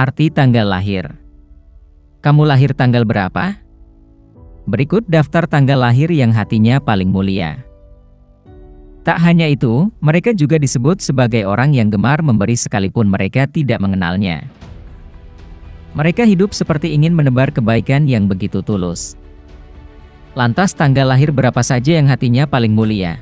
Arti tanggal lahir. Kamu lahir tanggal berapa? Berikut daftar tanggal lahir yang hatinya paling mulia. Tak hanya itu, mereka juga disebut sebagai orang yang gemar memberi sekalipun mereka tidak mengenalnya. Mereka hidup seperti ingin menebar kebaikan yang begitu tulus. Lantas tanggal lahir berapa saja yang hatinya paling mulia?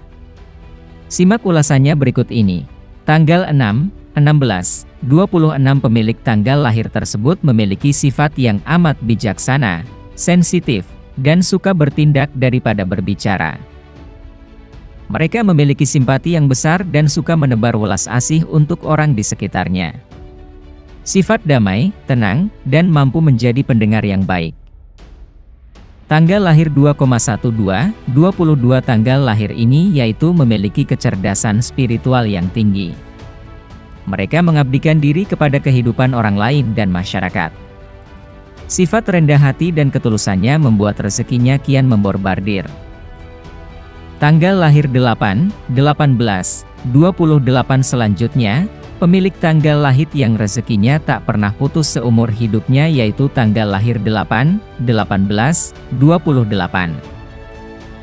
Simak ulasannya berikut ini. Tanggal 6, 16, 26 pemilik tanggal lahir tersebut memiliki sifat yang amat bijaksana, sensitif, dan suka bertindak daripada berbicara. Mereka memiliki simpati yang besar dan suka menebar welas asih untuk orang di sekitarnya. Sifat damai, tenang, dan mampu menjadi pendengar yang baik. Tanggal lahir 2,12, 22 tanggal lahir ini yaitu memiliki kecerdasan spiritual yang tinggi. Mereka mengabdikan diri kepada kehidupan orang lain dan masyarakat. Sifat rendah hati dan ketulusannya membuat rezekinya kian memborbardir. Tanggal lahir 8, 18, 28 selanjutnya, pemilik tanggal lahir yang rezekinya tak pernah putus seumur hidupnya yaitu tanggal lahir 8, 18, 28.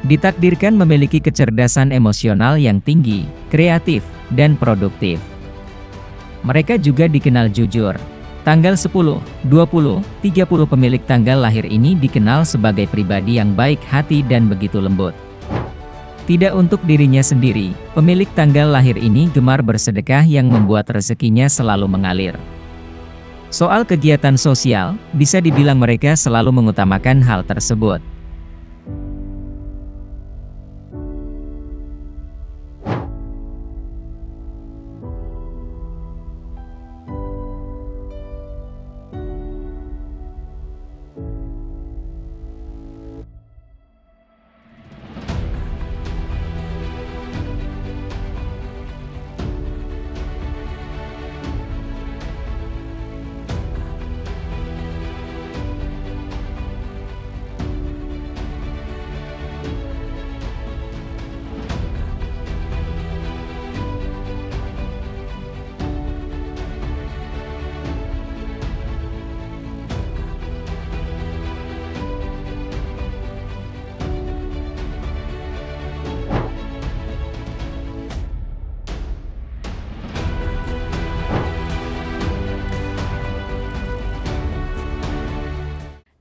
Ditakdirkan memiliki kecerdasan emosional yang tinggi, kreatif, dan produktif. Mereka juga dikenal jujur. Tanggal 10, 20, 30 pemilik tanggal lahir ini dikenal sebagai pribadi yang baik hati dan begitu lembut. Tidak untuk dirinya sendiri, pemilik tanggal lahir ini gemar bersedekah yang membuat rezekinya selalu mengalir. Soal kegiatan sosial, bisa dibilang mereka selalu mengutamakan hal tersebut.